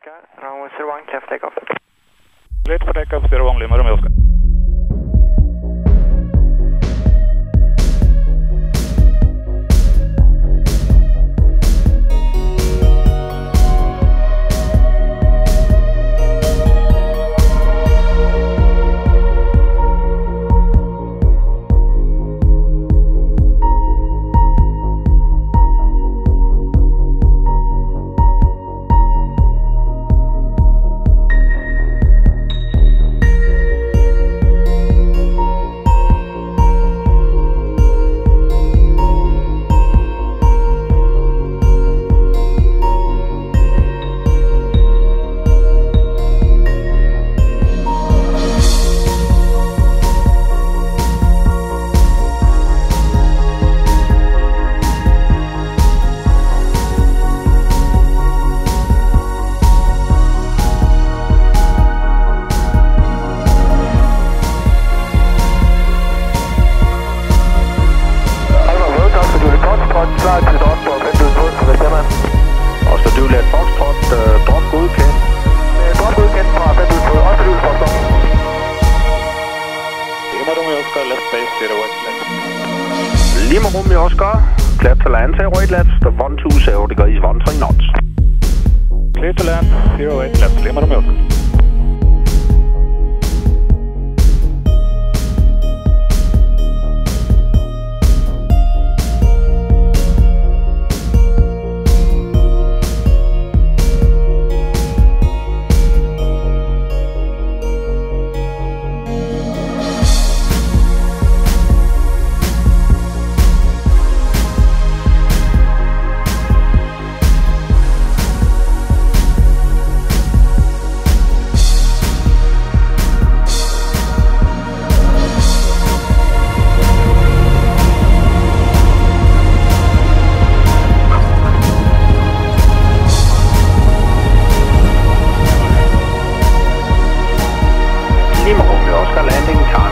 Oscar, runway 01, clear takeoff. Cleared for takeoff, 01 Lima Romeo Oscar. Lima Romeo Oscar, left base, 08 left. Lima Romeo Oscar, cleared to land, 08 left, 120 degrees, 13 knots. Clear to land, 08 left, Lima Romeo Oscar. i morgen. Då ska